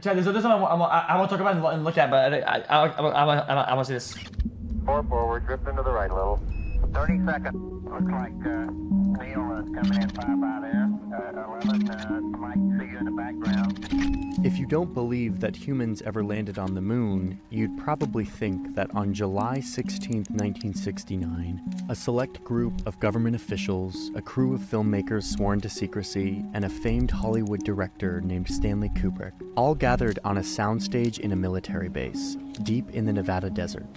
Chad, this, this one I, I, I want to talk about and look at, but I, I, I, I, I, I, I want to see this. Four forward, drift into the right a little. 30 seconds. Looks like uh, Neil is coming in five by there. 11, Mike, see you in the background. If you don't believe that humans ever landed on the moon, you'd probably think that on July 16, 1969, a select group of government officials, a crew of filmmakers sworn to secrecy, and a famed Hollywood director named Stanley Kubrick all gathered on a soundstage in a military base, deep in the Nevada desert,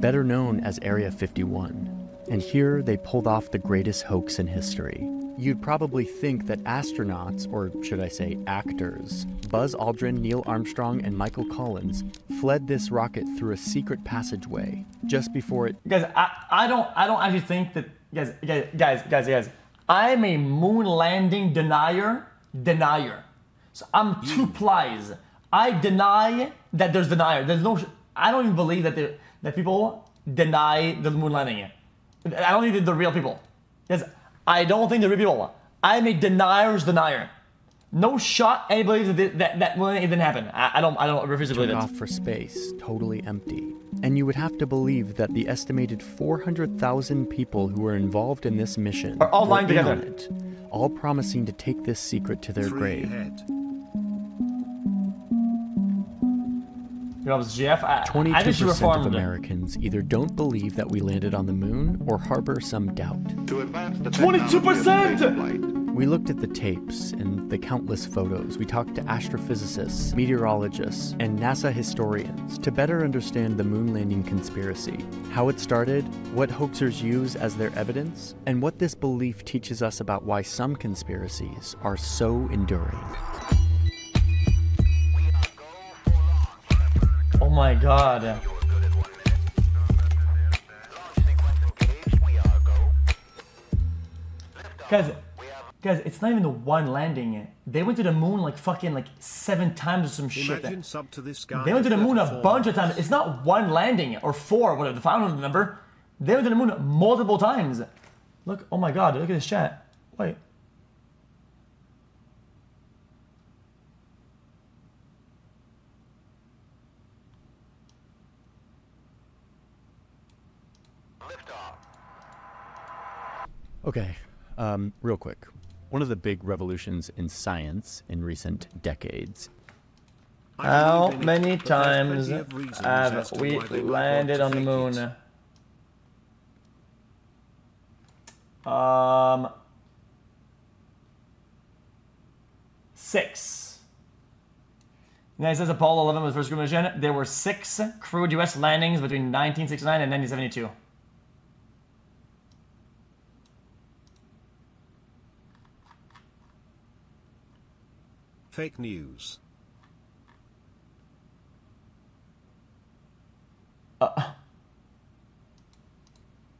better known as Area 51. And here they pulled off the greatest hoax in history. You'd probably think that astronauts, or should I say actors, Buzz Aldrin, Neil Armstrong, and Michael Collins fled this rocket through a secret passageway just before it. Guys, I, I don't I don't actually think that guys guys guys guys guys. I'm a moon landing denier denier. So I'm two hmm. plies. I deny that there's denier. There's no. I don't even believe that there, that people deny the moon landing. I don't think they're real people. Yes, I don't think they're real people. I'm a denier's denier. No shot anybody believes that that that moon landing didn't happen. I, I don't I don't refuse to believe took it. off for space, totally empty. And you would have to believe that the estimated 400,000 people who were involved in this mission Are all were lying in together. on it, all promising to take this secret to their Three grave. ahead. You know, it was GF. I, I 22% think she of reformed. Americans either don't believe that we landed on the moon or harbor some doubt. To advance the 22%! technology of spaceflight, We looked at the tapes and the countless photos. We talked to astrophysicists, meteorologists, and NASA historians to better understand the moon landing conspiracy, how it started, what hoaxers use as their evidence, and what this belief teaches us about why some conspiracies are so enduring. Oh my god. Guys, guys, it's not even the one landing. They went to the moon like fucking like seven times or some shit. imagine sub to this guy. They went to the moon a bunch of times. It's not one landing or four, whatever the final number. They went to the moon multiple times. Look, oh my god, look at this chat. Wait. Okay, um, real quick. One of the big revolutions in science in recent decades How believe in it, many times plenty of reasons have we why they might want landed on the moon? it. Um, six. United States Apollo 11 was the first crew mission. There were six crewed U.S. landings between 1969 and 1972. Fake news. Uh.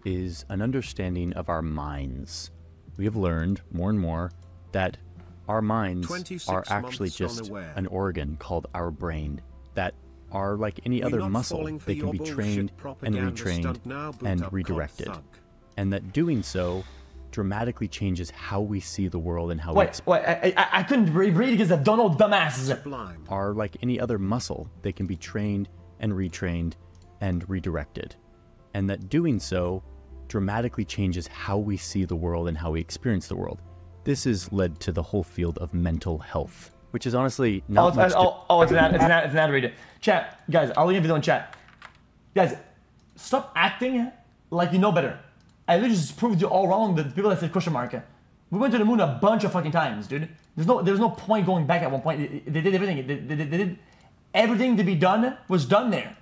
is an understanding of our minds. We have learned more and more that our minds are actually just unaware. an organ called our brain that are like any We're other muscle. They can be trained and retrained stunt now, boot and redirected. And that doing so dramatically changes how we see the world and how we Wait, exp- wait, I, I, I couldn't read because I don't know dumbasses. Are like any other muscle. They can be trained and retrained and redirected. And that doing so dramatically changes how we see the world and how we experience the world. This has led to the whole field of mental health, which is honestly Oh, not it's, much. oh, oh, it's an ad, it's an ad, it's an ad read it. Chat, guys, I'll leave a video in chat. Guys, stop acting like you know better. I literally just proved you all wrong. The people that said question mark. We went to the moon a bunch of fucking times, dude. There's no, there's no point going back at one point. They, they did everything. They, they, they did everything to be done was done there,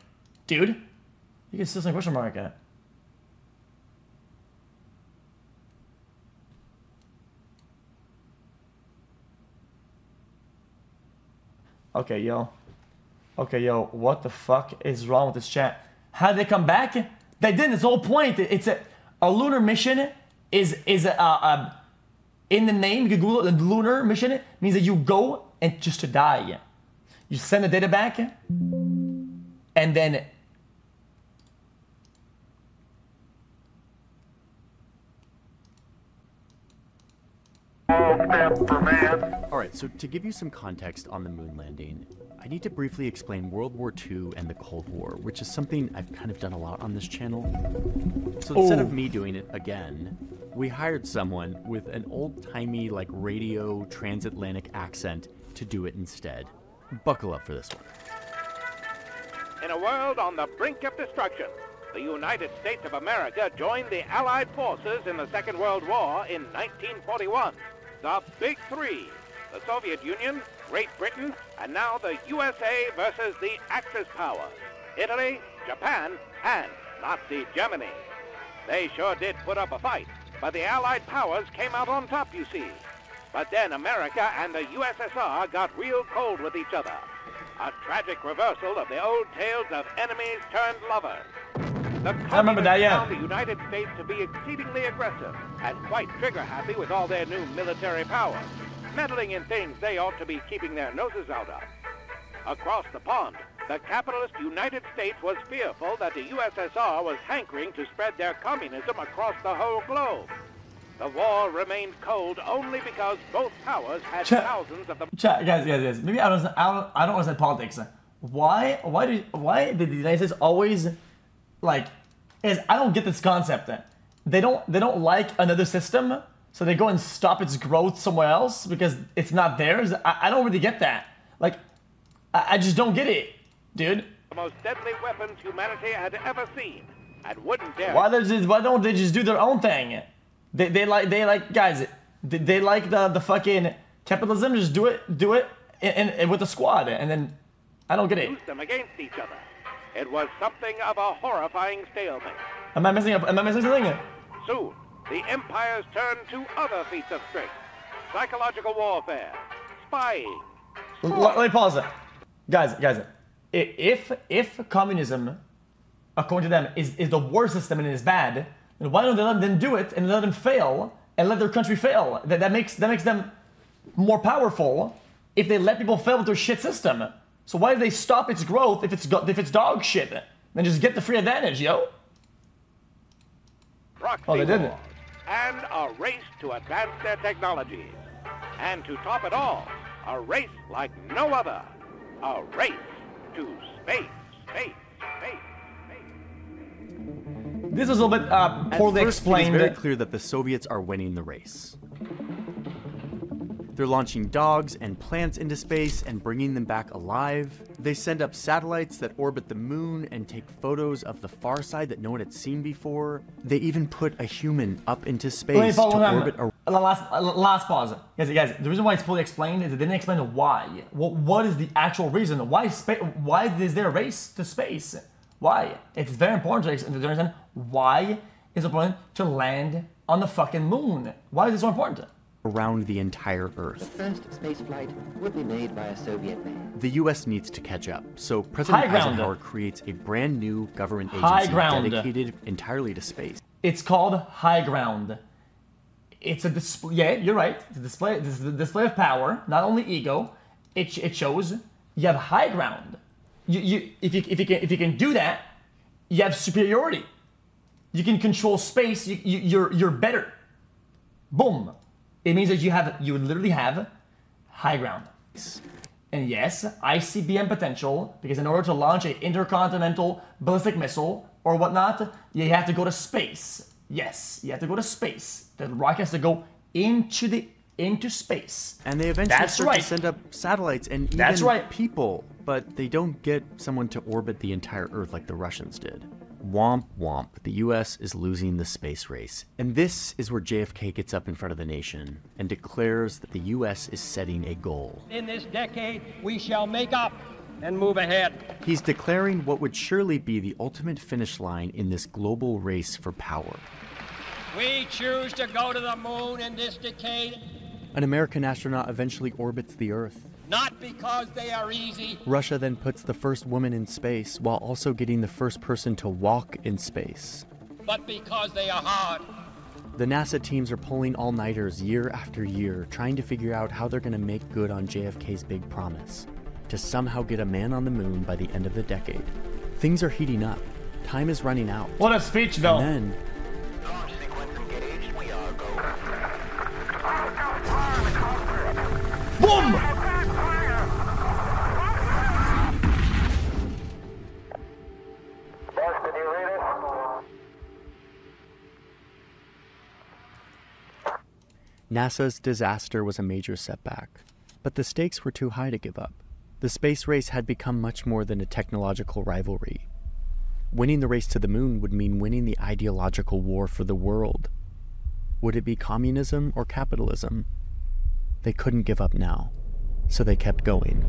dude. You can still say question mark at. Okay, yo. Okay, yo, what the fuck is wrong with this chat? How did they come back? They didn't. It's the whole point. It's a, a lunar mission is is a, a, in the name. You Google it. The lunar mission means that you go and just to die. You send the data back, and then All right, so to give you some context on the moon landing, I need to briefly explain World War II and the Cold War, which is something I've kind of done a lot on this channel. So instead Oh. of me doing it again, we hired someone with an old timey, like radio transatlantic accent to do it instead. Buckle up for this one. In a world on the brink of destruction, the United States of America joined the Allied forces in the Second World War in 1941. The Big Three the Soviet Union, Great Britain, and now the USA versus the Axis powers Italy, Japan, and Nazi Germany. They sure did put up a fight, but the Allied powers came out on top, you see. But then America and the USSR got real cold with each other. A tragic reversal of the old tales of enemies turned lovers. The I remember that, yeah. found the United States to be exceedingly aggressive and quite trigger-happy with all their new military powers, meddling in things they ought to be keeping their noses out of. Across the pond, the capitalist United States was fearful that the USSR was hankering to spread their communism across the whole globe. The war remained cold only because both powers had Ch- thousands of the Chat, guys, guys, guys. Maybe I don't, I don't, I don't understand politics. Why, why do, why did the United States always, like, is I don't get this concept. They don't, they don't like another system, so they go and stop its growth somewhere else because it's not theirs. I, I don't really get that. Like, I, I just don't get it, dude. The most deadly weapons humanity had ever seen, and wouldn't dare Why they just, why don't they just do their own thing? They, they like, they like, guys, they, they like the, the fucking capitalism. Just do it, do it, and, and with the squad, and then I don't get it. use them against each other. It was something of a horrifying stalemate. Am I missing? A, am I missing something? Soon, the empires turned to other feats of strength. Psychological warfare, spying, let me pause it, guys. Guys, if if communism, according to them, is, is the worst system and is bad, then why don't they let them do it and let them fail and let their country fail? That, that makes that makes them more powerful if they let people fail with their shit system. So why do they stop its growth if it's if it's dog shit? Then just get the free advantage, yo. proxy Oh, they didn't. Wars, and a race to advance their technologies. And to top it all, a race like no other. A race to space, space, space, space. This is a little bit uh, At poorly first, explained. It is very clear that the Soviets are winning the race. They're launching dogs and plants into space and bringing them back alive. They send up satellites that orbit the moon and take photos of the far side that no one had seen before. They even put a human up into space to orbit around. Last, last pause. Guys, guys, the reason why it's fully explained is they didn't explain why. What, what is the actual reason? Why spa- Why is there a race to space? Why? It's very important to understand why it's important to land on the fucking moon. Why is it so important? Around the entire Earth. The First space flight would be made by a Soviet man. The US needs to catch up, so President High ground. Eisenhower creates a brand new government High agency ground. dedicated entirely to space. It's called high ground. It's a display. Yeah, you're right. It's a display. This is a display of power, not only ego. It, sh- it shows you have high ground. You, you, if you if you can if you can do that, you have superiority. You can control space. You, you, you're you're better. Boom. It means that you have you would literally have high ground. And yes, ICBM potential, because in order to launch an intercontinental ballistic missile or whatnot, you have to go to space. Yes, you have to go to space. The rocket has to go into the into space. And they eventually That's start right. to send up satellites and even That's right. people, but they don't get someone to orbit the entire Earth like the Russians did. Womp womp, the US is losing the space race. And this is where JFK gets up in front of the nation and declares that the US is setting a goal. In this decade, we shall make up and move ahead. He's declaring what would surely be the ultimate finish line in this global race for power. We choose to go to the moon in this decade, An American astronaut eventually orbits the Earth. Not because they are easy, Russia then puts the first woman in space while also getting the first person to walk in space. but because they are hard. The NASA teams are pulling all nighters year after year, trying to figure out how they're going to make good on JFK's big promise to somehow get a man on the moon by the end of the decade. Things are heating up. Time is running out. What a speech, though. And then, Launch sequence engaged. We are go. Boom! NASA's disaster was a major setback, but the stakes were too high to give up. The space race had become much more than a technological rivalry. Winning the race to the moon would mean winning the ideological war for the world. Would it be communism or capitalism? They couldn't give up now, so they kept going.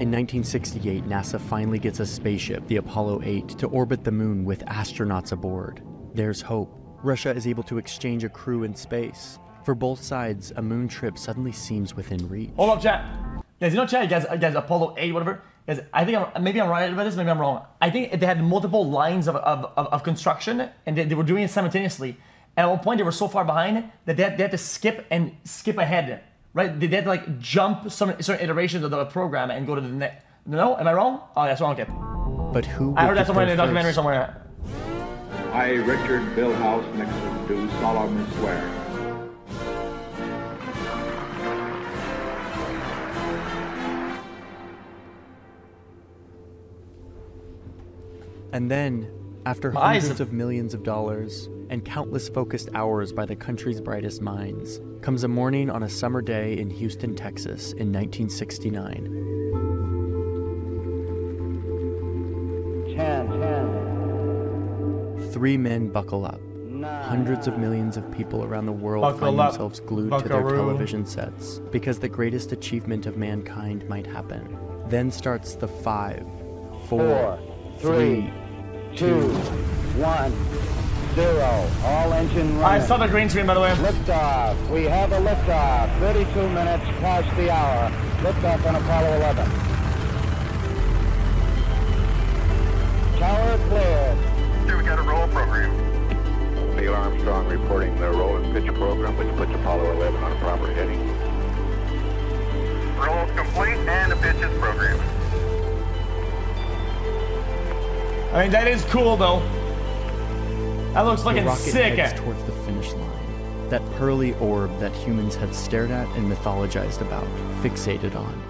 In 1968, NASA finally gets a spaceship, the Apollo 8, to orbit the moon with astronauts aboard. There's hope. Russia is able to exchange a crew in space. For both sides, a moon trip suddenly seems within reach. Hold up, chat. Guys, you know, chat, guys, uh, guys, Apollo 8, whatever. Guys, I think I'm, maybe I'm right about this, maybe I'm wrong. I think they had multiple lines of, of, of, of construction and they, they were doing it simultaneously. And at one point, they were so far behind that they had, they had to skip and skip ahead, right? They, they had to like jump some certain iterations of the program and go to the next. No, am I wrong? Oh, that's wrong. Okay. But who? I heard that somewhere in a documentary somewhere. I, Richard Milhous, Nixon, do solemnly swear. And then, after My eyes hundreds of millions of dollars and countless focused hours by the country's brightest minds, comes a morning on a summer day in Houston, Texas in 1969. Three men buckle up. Hundreds of millions of people around the world Buckle find up, themselves glued to their television sets because the greatest achievement of mankind might happen. Then starts the five, four, Four, three, two, one, zero. All engine running. I saw the green screen, by the way. Liftoff. We have a liftoff. 32 minutes past the hour. Liftoff on Apollo 11. Tower cleared. Neil Armstrong reporting the roll and pitch program, which puts Apollo 11 on a proper heading. Roll complete and a pitches program. I mean, that is cool, though. That looks The fucking rocket sick. heads eh? towards the finish line. That pearly orb that humans have stared at and mythologized about, fixated on.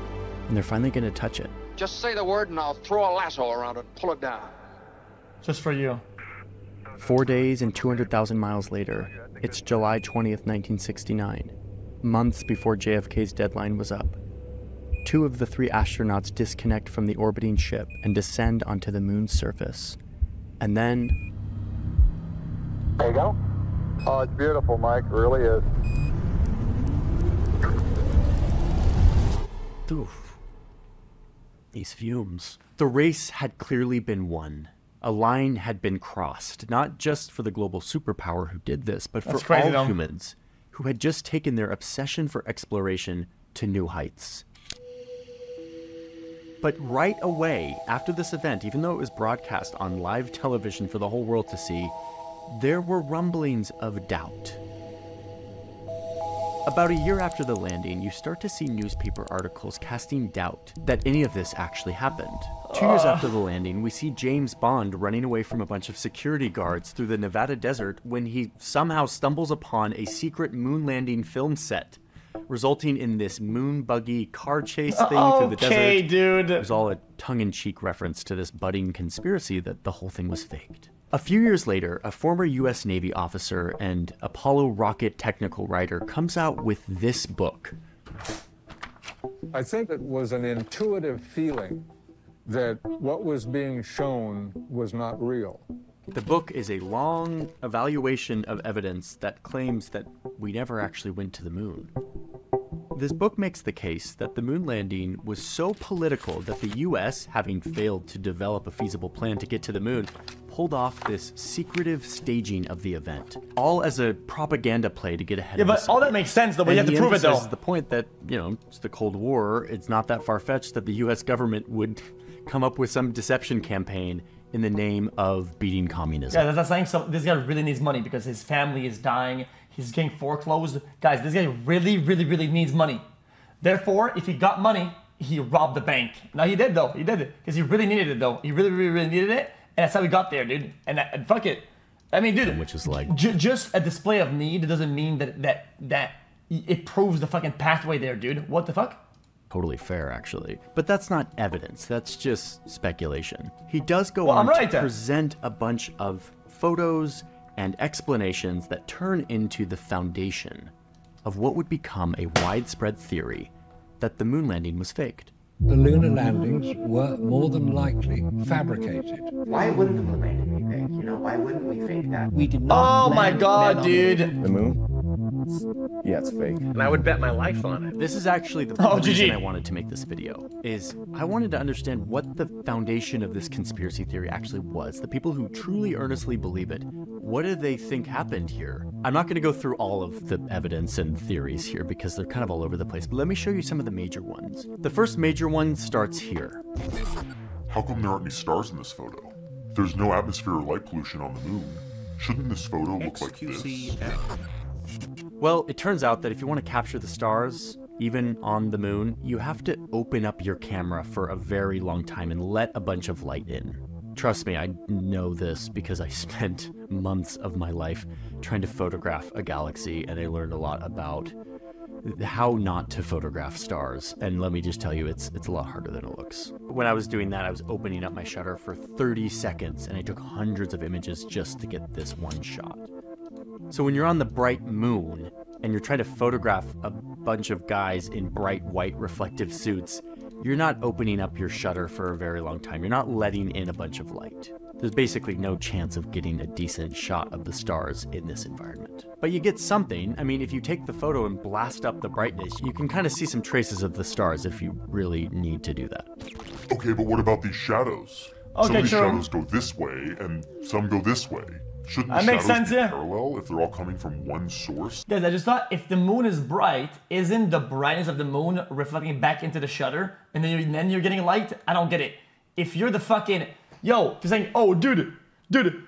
And they're finally going to touch it. Just say the word and I'll throw a lasso around it pull it down. Just for you. Four days and 200,000 miles later, it's July 20th, 1969, months before JFK's deadline was up. Two of the three astronauts disconnect from the orbiting ship and descend onto the moon's surface. And then, There you go. Oh, it's beautiful, Mike. It really is. oof, these fumes. The race had clearly been won. A line had been crossed, not just for the global superpower who did this, but for That's crazy, all though. humans who had just taken their obsession for exploration to new heights. But right away, after this event, even though it was broadcast on live television for the whole world to see, there were rumblings of doubt. About a year after the landing, you start to see newspaper articles casting doubt that any of this actually happened. Two years after the landing, we see James Bond running away from a bunch of security guards through the Nevada desert when he somehow stumbles upon a secret moon landing film set, resulting in this moon buggy car chase thing through the desert. Okay, dude. It was all a tongue in cheek reference to this budding conspiracy that the whole thing was faked. A few years later, a former US Navy officer and Apollo rocket technical writer comes out with this book. I think it was an intuitive feeling that what was being shown was not real. The book is a long evaluation of evidence that claims that we never actually went to the moon. This book makes the case that the moon landing was so political that the US, having failed to develop a feasible plan to get to the moon, pulled off this secretive staging of the event, all as a propaganda play to get ahead Yeah, of the but all that makes sense, though. But you have to prove it, though. the point that, you know, it's the Cold War. It's not that far fetched that the US government would come up with some deception campaign in the name of beating communism. Yeah, that's not saying so. This guy really needs money because his family is dying. He's getting foreclosed. Guys, this guy really, really, really needs money. Therefore, if he got money, he robbed the bank. Now he did though. He did it because he really needed it though. He really, really, really needed it, and that's how he got there, dude. And, that, and fuck it. I mean, dude. Which is like- j- just a display of need doesn't mean that that that it proves the fucking pathway there, dude. What the fuck? Totally fair, actually. But that's not evidence, that's just speculation. He does go Well, on right to then. present a bunch of photos and explanations that turn into the foundation of what would become a widespread theory that the moon landing was faked. The lunar landings were more than likely fabricated. Why wouldn't the moon landing be fake? You know, why wouldn't we fake that? We did not. Oh my god, dude. The moon? Yeah, it's fake. And I would bet my life on it. This is actually the Oh, reason GG. I wanted to make this video. Is I wanted to understand what the foundation of this conspiracy theory actually was. The people who truly earnestly believe it. What do they think happened here? I'm not going to go through all of the evidence and theories here because they're kind of all over the place. But let me show you some of the major ones. The first major one starts here. How come there aren't any stars in this photo? There's no atmosphere or light pollution on the moon. Shouldn't this photo look like this? Well, it turns out that if you want to capture the stars, even on the moon, you have to open up your camera for a very long time and let a bunch of light in. Trust me, I know this because I spent months of my life trying to photograph a galaxy and I learned a lot about how not to photograph stars. And let me just tell you, it's it's a lot harder than it looks. When I was doing that, I was opening up my shutter for 30 seconds and I took hundreds of images just to get this one shot. So when you're on the bright moon and you're trying to photograph a bunch of guys in bright white reflective suits, you're not opening up your shutter for a very long time. You're not letting in a bunch of light. There's basically no chance of getting a decent shot of the stars in this environment. But you get something. I mean, if you take the photo and blast up the brightness, you can kind of see some traces of the stars if you really need to do that. Okay, but what about these shadows? some of these true. shadows go this way, and some go this way. Shouldn't the That makes sense, yeah. parallel if they're all coming from one source? Guys, I just thought if the moon is bright, isn't the brightness of the moon reflecting back into the shutter, and then you're, then you're getting light? I don't get it. If you're the fucking yo, you're saying, oh, dude, dude,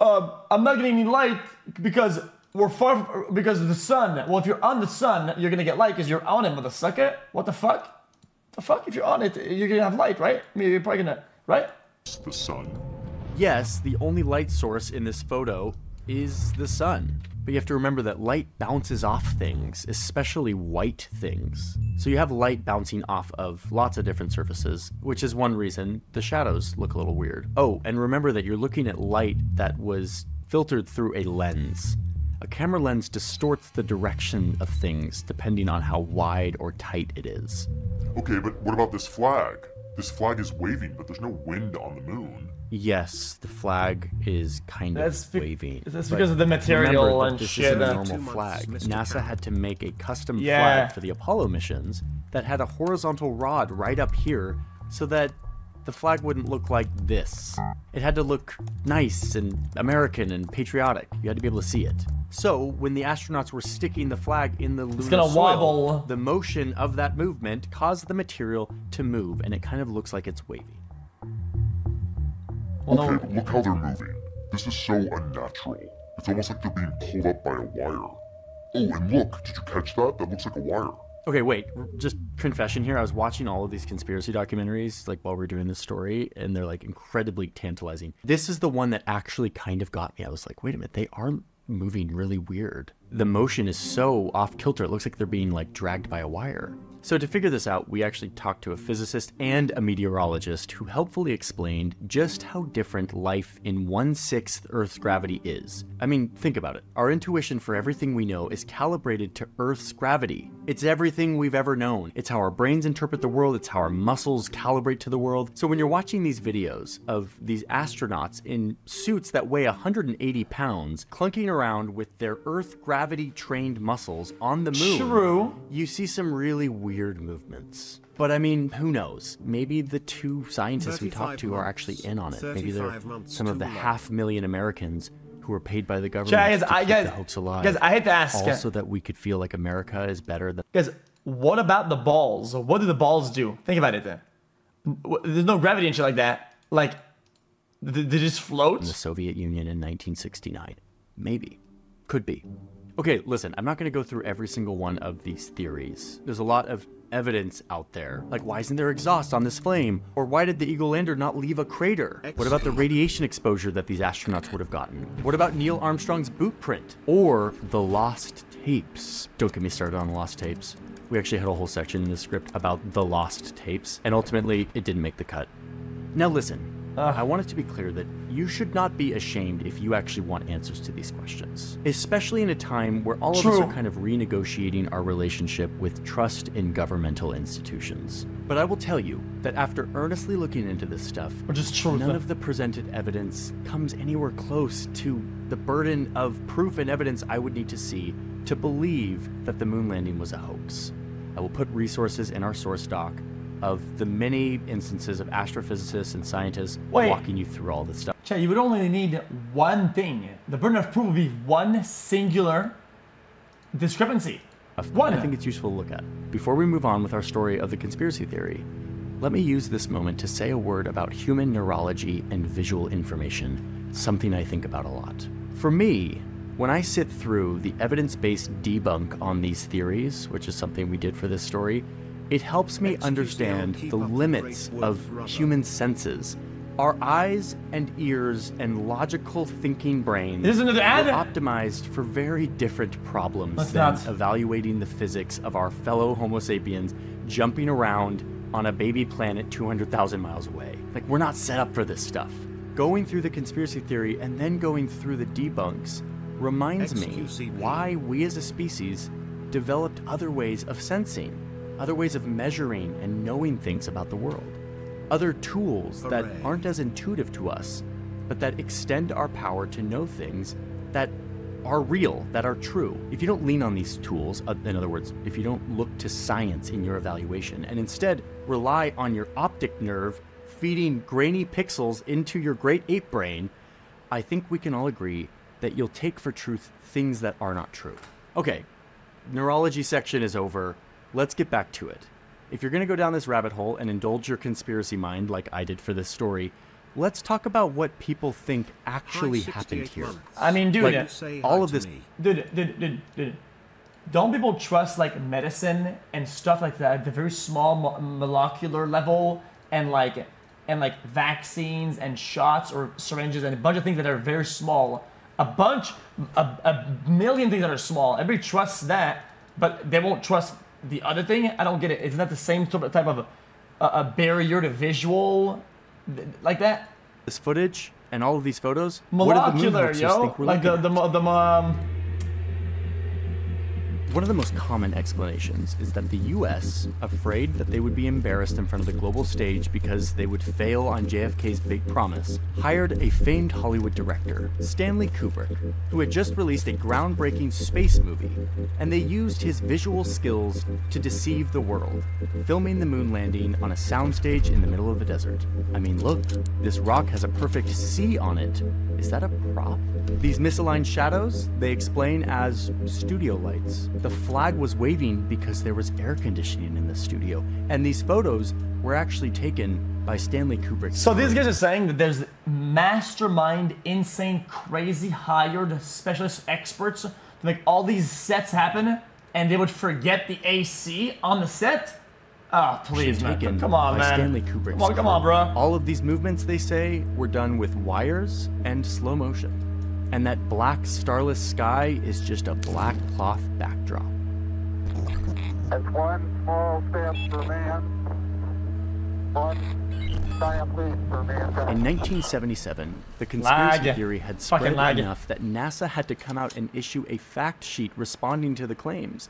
uh, I'm not getting any light because we're far because of the sun. Well, if you're on the sun, you're gonna get light because you're on it, motherfucker. What the fuck? The fuck? If you're on it, you're gonna have light, right? I mean, you're probably gonna, right? It's The sun. Yes, the only light source in this photo is the sun. But you have to remember that light bounces off things, especially white things. So you have light bouncing off of lots of different surfaces, which is one reason the shadows look a little weird. Oh, and remember that you're looking at light that was filtered through a lens. A camera lens distorts the direction of things depending on how wide or tight it is. Okay, but what about this flag? This flag is waving, but there's no wind on the moon. Yes, the flag is kind That's of waving. that's because of the material remember and this shit, isn't a normal flag. NASA had to make a custom Yeah. flag for the Apollo missions that had a horizontal rod right up here so that the flag wouldn't look like this. It had to look nice and American and patriotic. You had to be able to see it. So, when the astronauts were sticking the flag in the lunar gonna soil, wobble. the motion of that movement caused the material to move, and it kind of looks like it's wavy. Okay, but look how they're moving. This is so unnatural. It's almost like they're being pulled up by a wire. Oh, and look, did you catch that? That looks like a wire. Okay, wait. Just confession here. I was watching all of these conspiracy documentaries like while we are doing this story, and they're like incredibly tantalizing. This is the one that actually kind of got me. I was like, wait a minute, they are moving really weird. The motion is so off kilter. It looks like they're being like dragged by a wire. So to figure this out, we actually talked to a physicist and a meteorologist who helpfully explained just how different life in one-sixth Earth's gravity is. I mean, think about it. Our intuition for everything we know is calibrated to Earth's gravity. It's everything we've ever known. It's how our brains interpret the world, it's how our muscles calibrate to the world. So when you're watching these videos of these astronauts in suits that weigh 180 pounds, clunking around with their Earth gravity trained muscles on the moon, True. you see some really weird movements. But I mean, who knows? Maybe the two scientists we talked to are actually in on it. Maybe they're some of the long. half million Americans who are paid by the government Guys, to I- keep guys- the hoax alive. guys, I hate to ask- All so that we could feel like America is better than. Guys, what about the balls? What do the balls do? Think about it then. There's no gravity and shit like that. Like, they just float? in the Soviet Union in 1969. Maybe. Could be. Okay, listen, I'm not going to go through every single one of these theories. There's a lot of evidence out there. Like, why isn't there exhaust on this flame? Or why did the Eagle Lander not leave a crater? What about the radiation exposure that these astronauts would have gotten? What about Neil Armstrong's boot print? Or the lost tapes? Don't get me started on lost tapes. We actually had a whole section in the script about the lost tapes, and ultimately, it didn't make the cut. Now listen, I want it to be clear that you should not be ashamed if you actually want answers to these questions, especially in a time where all of us are kind of renegotiating our relationship with trust in governmental institutions. But I will tell you that after earnestly looking into this stuff, none of the presented evidence comes anywhere close to the burden of proof and evidence I would need to see to believe that the moon landing was a hoax. I will put resources in our source doc of the many instances of astrophysicists and scientists Wait. walking you through all this stuff. Chad, you would only need one thing. The burden of proof would be one singular discrepancy. One. I think it's useful to look at. Before we move on with our story of the conspiracy theory, let me use this moment to say a word about human neurology and visual information, something I think about a lot. For me, when I sit through the evidence based debunk on these theories, which is something we did for this story, it helps me understand the limits of human senses. Our eyes and ears and logical thinking brains This is another ad? were optimized for very different problems Let's than not. evaluating the physics of our fellow Homo sapiens jumping around on a baby planet 200,000 miles away. Like, we're not set up for this stuff. Going through the conspiracy theory and then going through the debunks reminds me why we as a species developed other ways of sensing, other ways of measuring and knowing things about the world, other tools that aren't as intuitive to us, but that extend our power to know things that are real, that are true. If you don't lean on these tools, uh, in other words, if you don't look to science in your evaluation and instead rely on your optic nerve feeding grainy pixels into your great ape brain, I think we can all agree that you'll take for truth things that are not true. Okay, neurology section is over. Let's get back to it. If you're going to go down this rabbit hole and indulge your conspiracy mind like I did for this story, let's talk about what people think actually happened here. months. I mean, dude, Like, all of this dude, dude, dude, dude. Don't people trust like medicine and stuff like that at the very small molecular level and like and like vaccines and shots or syringes and a bunch of things that are very small. A bunch, a, a million things that are small. Everybody trusts that, but they won't trust the other thing. I don't get it. Isn't that the same sort of type of a, a barrier to visual th- like that? This footage and all of these photos, what do the yo. think we're Like the the the um. One of the most common explanations is that the US, afraid that they would be embarrassed in front of the global stage because they would fail on JFK's big promise, hired a famed Hollywood director, Stanley Kubrick, who had just released a groundbreaking space movie, and they used his visual skills to deceive the world, filming the moon landing on a soundstage in the middle of the desert. I mean, look, this rock has a perfect C on it. Is that a prop? These misaligned shadows, they explain as studio lights. The flag was waving because there was air conditioning in the studio, and these photos were actually taken by Stanley Kubrick. So these guys are saying that there's mastermind, insane, crazy hired specialist experts to make all these sets happen, and they would forget the AC on the set. Oh, please, man. taken Come on, man. Stanley Kubrick. Come on, come on, bro. All of these movements, they say, were done with wires and slow motion. And that black starless sky is just a black cloth backdrop. That's one small step for man, one giant leap for mankind. In 1977, the conspiracy Lag. theory had spread enough that NASA had to come out and issue a fact sheet responding to the claims.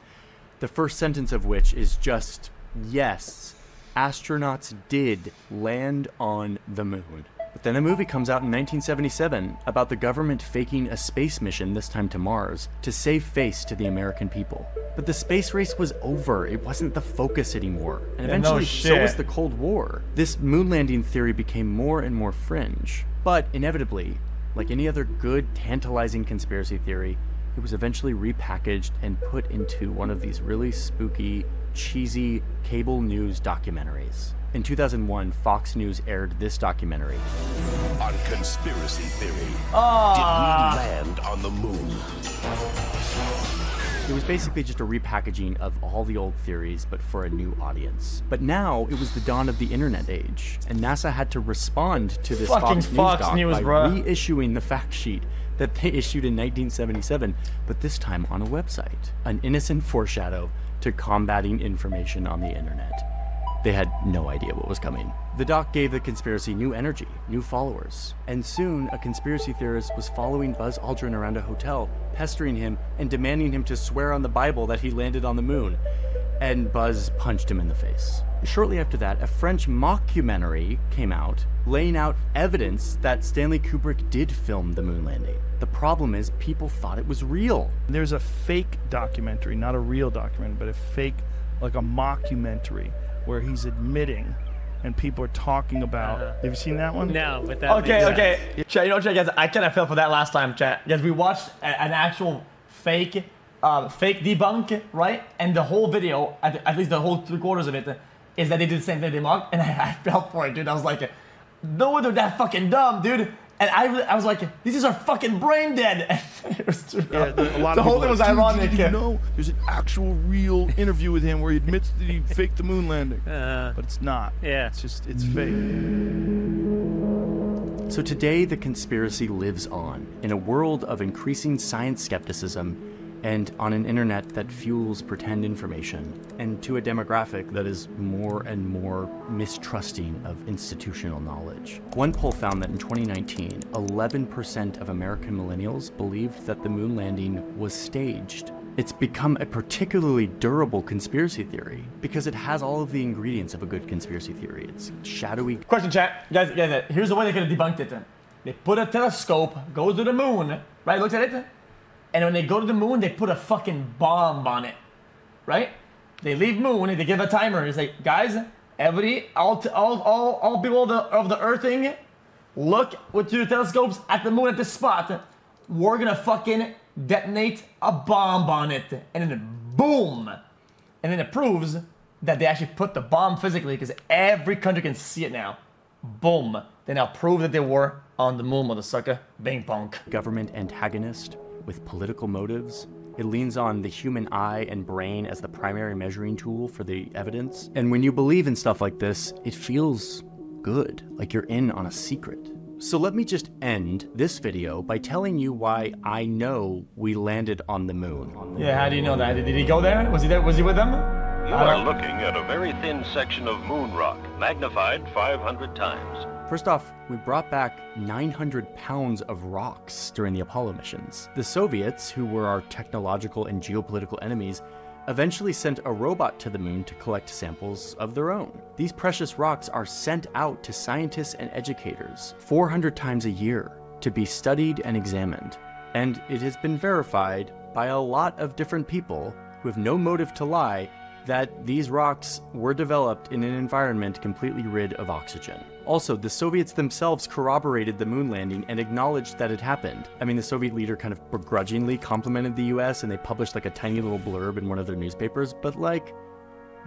The first sentence of which is just yes, astronauts did land on the moon. But then a movie comes out in 1977 about the government faking a space mission, this time to Mars, to save face to the American people. But the space race was over. It wasn't the focus anymore. And Yeah, no eventually, so was the Cold War. This moon landing theory became more and more fringe. But inevitably, like any other good, tantalizing conspiracy theory, it was eventually repackaged and put into one of these really spooky, cheesy cable news documentaries. In 2001, Fox News aired this documentary. On conspiracy theory, Ah. did we land on the moon? It was basically just a repackaging of all the old theories, but for a new audience. But now it was the dawn of the internet age, and NASA had to respond to this Fucking Fox News Fox doc News, by bruh. reissuing the fact sheet that they issued in 1977, but this time on a website. An innocent foreshadow to combating information on the internet. They had no idea what was coming. The doc gave the conspiracy new energy, new followers, and soon a conspiracy theorist was following Buzz Aldrin around a hotel, pestering him and demanding him to swear on the Bible that he landed on the moon. And Buzz punched him in the face. Shortly after that, a French mockumentary came out laying out evidence that Stanley Kubrick did film the moon landing. The problem is, people thought it was real. There's a fake documentary, not a real documentary, but a fake, like a mockumentary, where he's admitting and people are talking about. Uh-huh. Have you seen that one? No, but that Okay, makes okay. sense. Chat, you know, chat, guys, I kind of fell for that last time, chat. Because we watched a- an actual fake, uh, fake debunk, right? And the whole video, at, at least the whole three quarters of it, is that they did the same thing they mocked, and I, I fell for it, dude. I was like, no wonder they're that fucking dumb, dude. And I, I was like, these are fucking brain dead. it was too Yeah, the, a lot the whole thing was like, ironic. Did you know there's an actual real interview with him where he admits that he faked the moon landing, Uh, but it's not. Yeah. It's just it's fake. So today, the conspiracy lives on in a world of increasing science skepticism and on an internet that fuels pretend information, and to a demographic that is more and more mistrusting of institutional knowledge. One poll found that in 2019, 11% of American millennials believed that the moon landing was staged. It's become a particularly durable conspiracy theory because it has all of the ingredients of a good conspiracy theory. It's shadowy, Question, chat. Guys, guys, here's the way they could have debunked it. They put a telescope, goes to the moon, right? Looks at it. And when they go to the moon, they put a fucking bomb on it, right? They leave moon, they give a timer. It's like, guys, everybody, all, all, all, all people of the, of the earthing, look with your telescopes at the moon at this spot. We're gonna fucking detonate a bomb on it. And then boom! And then it proves that they actually put the bomb physically because every country can see it now. Boom. They now prove that they were on the moon, motherfucker. Bing pong. government antagonist with political motives. It leans on the human eye and brain as the primary measuring tool for the evidence. And when you believe in stuff like this, it feels good, like you're in on a secret. So let me just end this video by telling you why I know we landed on the moon. Yeah, how do you know that? Did he go there? Was he there? Was he with them? You are looking at a very thin section of moon rock, magnified 500 times. First off, we brought back 900 pounds of rocks during the Apollo missions. The Soviets, who were our technological and geopolitical enemies, eventually sent a robot to the moon to collect samples of their own. These precious rocks are sent out to scientists and educators 400 times a year to be studied and examined. And it has been verified by a lot of different people who have no motive to lie that these rocks were developed in an environment completely rid of oxygen. Also, the Soviets themselves corroborated the moon landing and acknowledged that it happened. I mean, the Soviet leader kind of begrudgingly complimented the US and they published like a tiny little blurb in one of their newspapers, but like,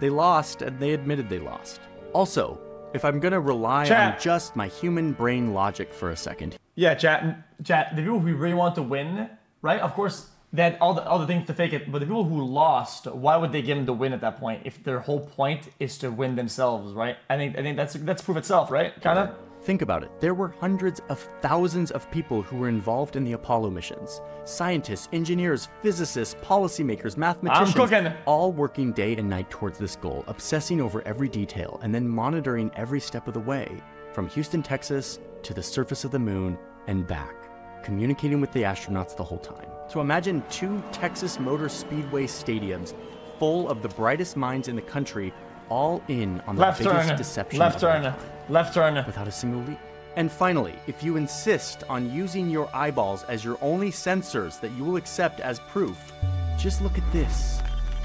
they lost and they admitted they lost. Also, if I'm gonna rely Chat. on just my human brain logic for a second, Yeah, chat, chat. The people who really want to win, right? Of course, had all the all the things to fake it. But the people who lost, why would they give them the win at that point if their whole point is to win themselves, right? I think I think that's that's proof itself, right? Kind of. Think about it. There were hundreds of thousands of people who were involved in the Apollo missions. Scientists, engineers, physicists, policymakers, mathematicians. All working day and night towards this goal, obsessing over every detail and then monitoring every step of the way. From Houston, Texas to the surface of the moon and back, communicating with the astronauts the whole time. So imagine two Texas Motor Speedway stadiums full of the brightest minds in the country, all in on the Left biggest turn. deception Left turn. time Left turn. without a single leak. And finally, if you insist on using your eyeballs as your only sensors that you will accept as proof, just look at this.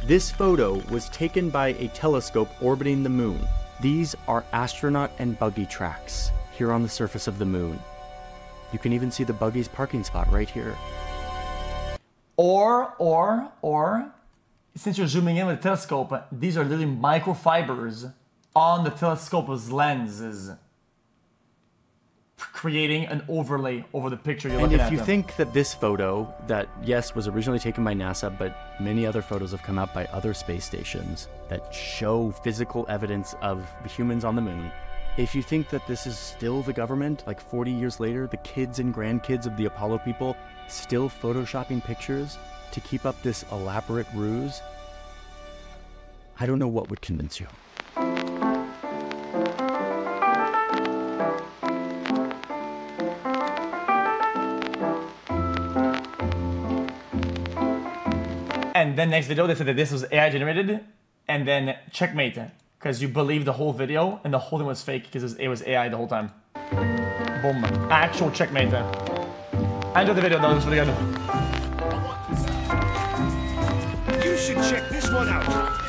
This photo was taken by a telescope orbiting the moon. These are astronaut and buggy tracks here on the surface of the moon. You can even see the buggy's parking spot right here. Or, or, or, since you're zooming in with a telescope, these are literally microfibers on the telescope's lenses, creating an overlay over the picture you're And looking if you them. think that this photo, that yes, was originally taken by NASA, but many other photos have come out by other space stations that show physical evidence of humans on the moon, if you think that this is still the government, like 40 years later, the kids and grandkids of the Apollo people still photoshopping pictures to keep up this elaborate ruse, I don't know what would convince you. And then next video, they said that this was AI generated, and then checkmate, because you believe the whole video, and the whole thing was fake, because it was, AI the whole time. Boom. Actual checkmate. there. I enjoyed the video, though. It was really good. You should check this one out.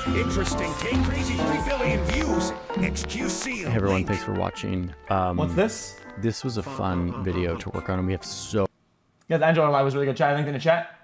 Interesting. Take crazy 3 billion views. XQC. Hey everyone, thanks for watching. Um, What's this? This was a fun video to work on, and we have so Guys, I enjoyed it. It was really good chat. Linked in the chat.